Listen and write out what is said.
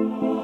Amen.